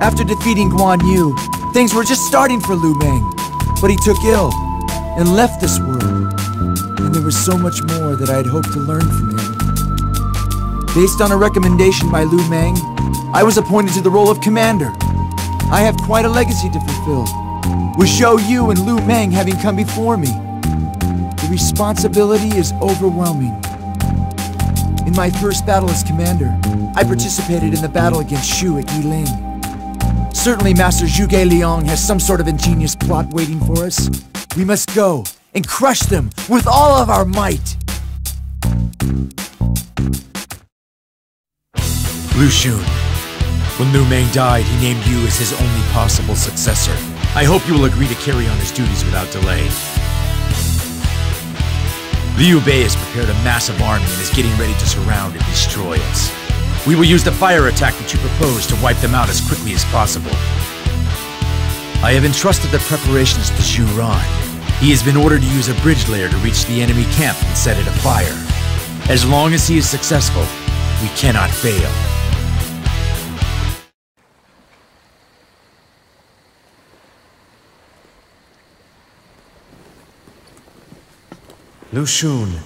After defeating Guan Yu, things were just starting for Lu Meng. But he took ill and left this world. And there was so much more that I had hoped to learn from him. Based on a recommendation by Lu Meng, I was appointed to the role of commander. I have quite a legacy to fulfill, with Zhou Yu and Lu Meng having come before me. The responsibility is overwhelming. In my first battle as commander, I participated in the battle against Shu at Yiling. Certainly Master Zhuge Liang has some sort of ingenious plot waiting for us. We must go and crush them with all of our might. Lu Xun. When Lu Meng died, he named you as his only possible successor. I hope you will agree to carry on his duties without delay. Liu Bei has prepared a massive army and is getting ready to surround and destroy us. We will use the fire attack that you proposed to wipe them out as quickly as possible. I have entrusted the preparations to Zhu Ran. He has been ordered to use a bridge layer to reach the enemy camp and set it afire. As long as he is successful, we cannot fail. Lu Xun,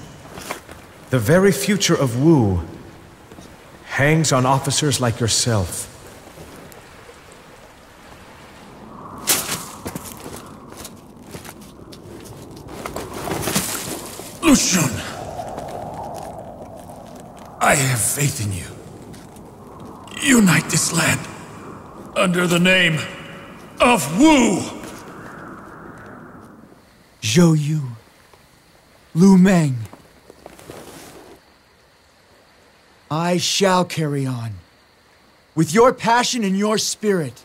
the very future of Wu hangs on officers like yourself. Lu Xun, I have faith in you. Unite this land under the name of Wu. Zhou Yu. Lu Meng. I shall carry on. With your passion and your spirit.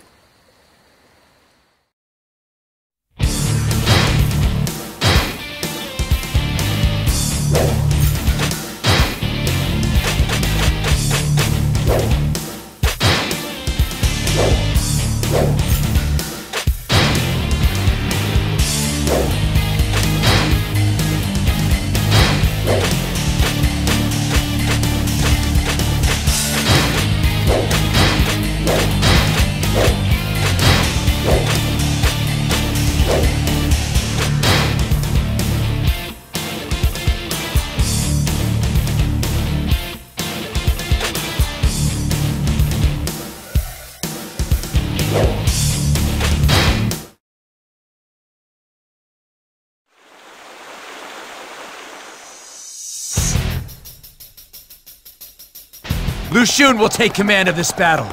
Lu will take command of this battle.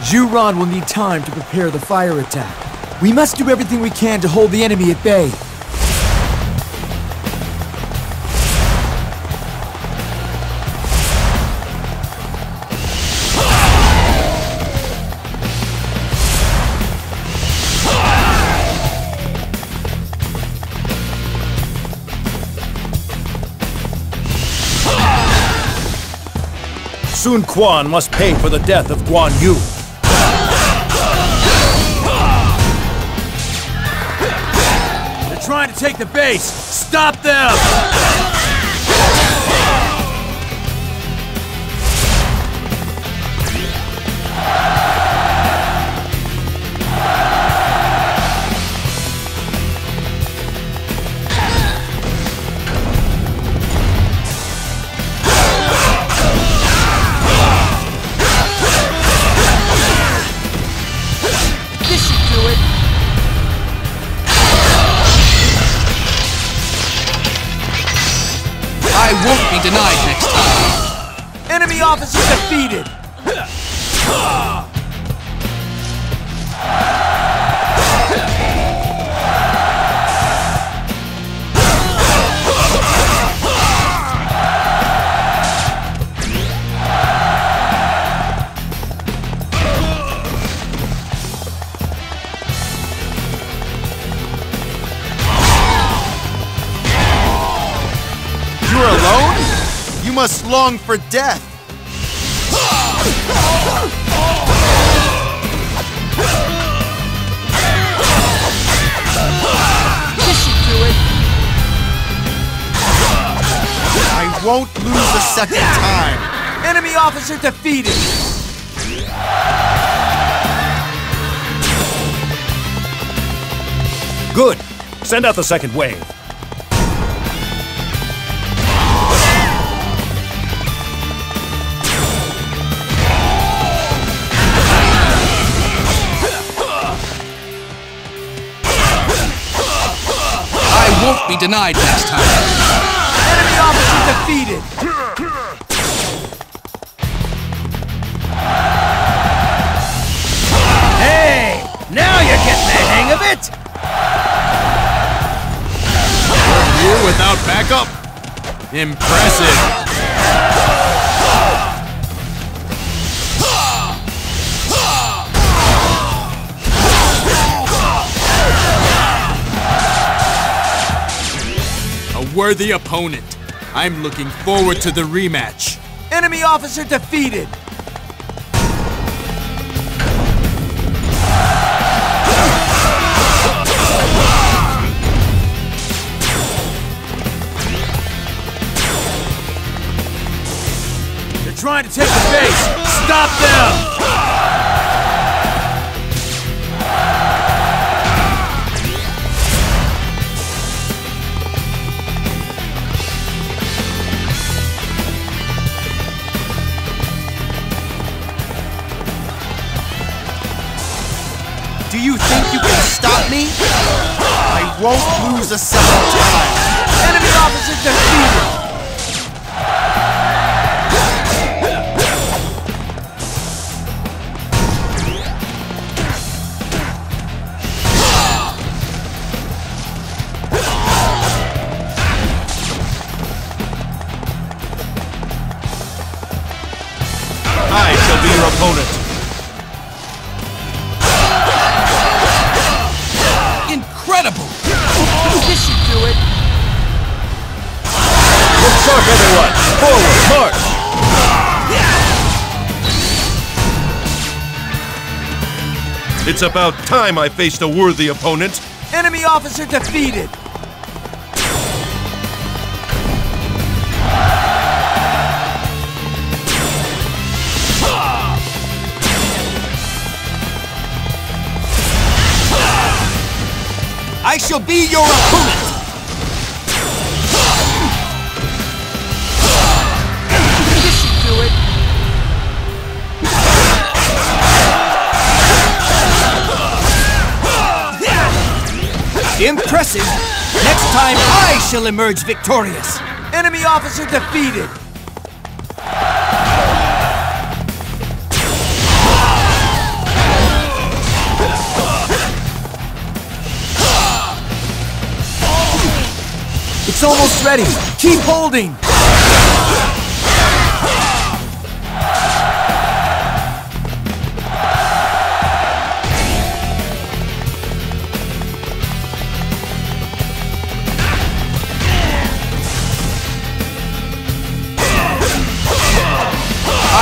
Zhu will need time to prepare the fire attack. We must do everything we can to hold the enemy at bay. Sun Quan must pay for the death of Guan Yu. They're trying to take the base! Stop them! Enemy officer defeated. You're alone? You must long for death. I won't lose a second time. Enemy officer defeated. Good. Send out the second wave. I won't be denied next time. Enemy officer defeated! Hey! Now you're getting the hang of it! Here without backup? Impressive. Worthy opponent. I'm looking forward to the rematch. Enemy officer defeated! They're trying to take the base! Stop them! Stop me? I won't lose a second time. Enemy officer defeated! Look everyone! Forward, march! It's about time I faced a worthy opponent. Enemy officer defeated! I shall be your opponent! Impressive! Next time I shall emerge victorious! Enemy officer defeated! It's almost ready! Keep holding!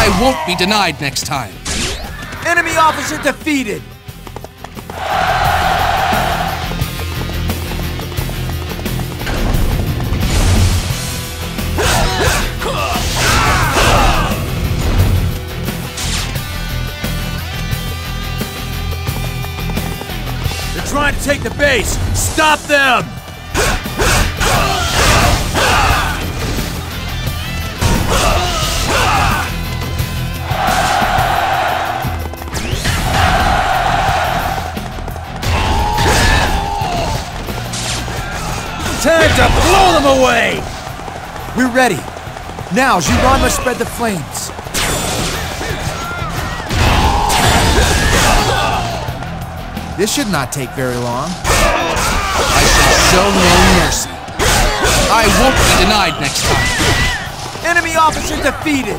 I won't be denied next time. Enemy officer defeated! They're trying to take the base! Stop them! Them away! We're ready! Now, Zhu Ran must spread the flames! This should not take very long. I shall show no mercy. I won't be denied next time. Enemy officer defeated!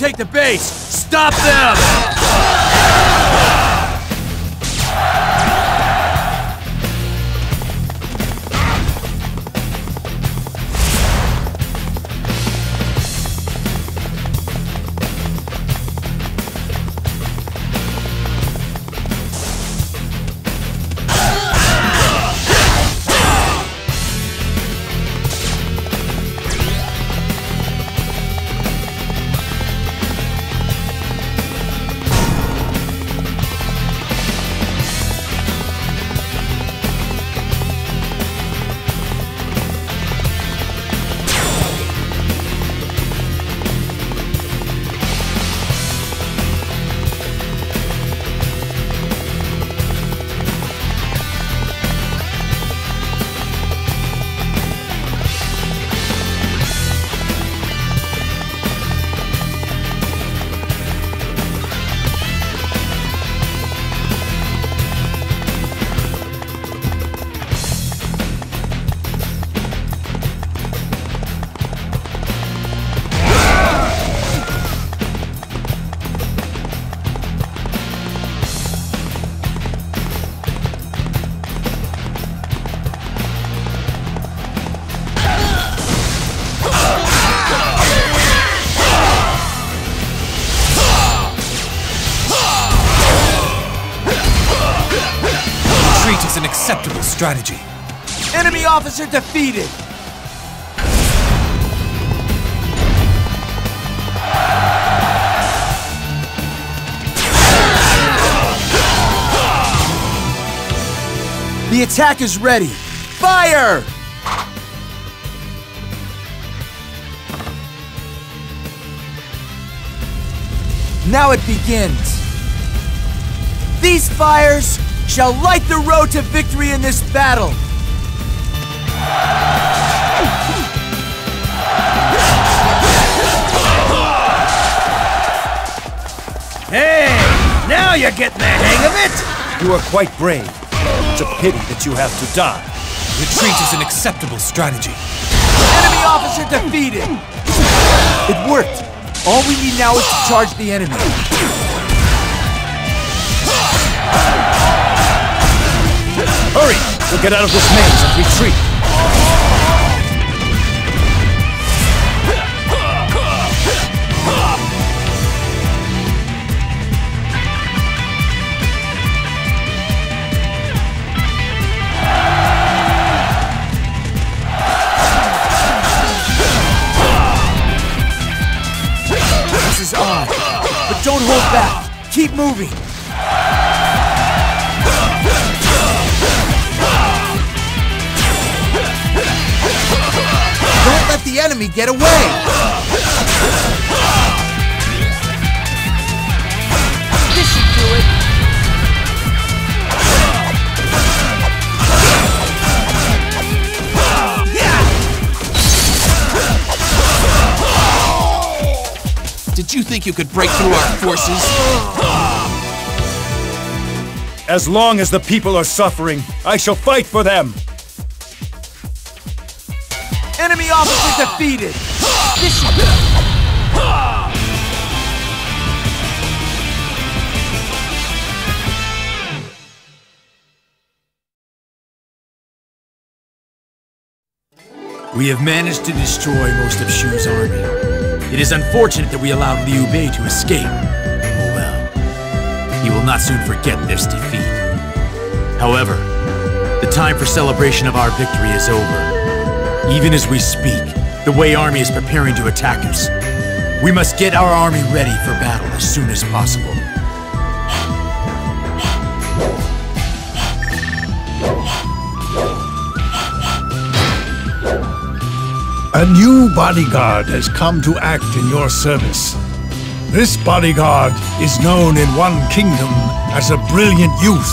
Take the base! Stop them! Acceptable strategy. Enemy officer defeated! The attack is ready! Fire! Now it begins. These fires shall light the road to victory in this battle. Hey, now you're getting the hang of it! You are quite brave. It's a pity that you have to die. Retreat is an acceptable strategy. Enemy officer defeated! It worked! All we need now is to charge the enemy. Hurry! We'll get out of this maze and retreat. This is but don't hold back. Keep moving. The enemy get away. This should do it. Did you think you could break through our forces? As long as the people are suffering, I shall fight for them. Officer defeated. We have managed to destroy most of Shu's army. It is unfortunate that we allowed Liu Bei to escape. Oh well. He will not soon forget this defeat. However, the time for celebration of our victory is over. Even as we speak, the Wei army is preparing to attack us. We must get our army ready for battle as soon as possible. A new bodyguard has come to act in your service. This bodyguard is known in one kingdom as a brilliant youth.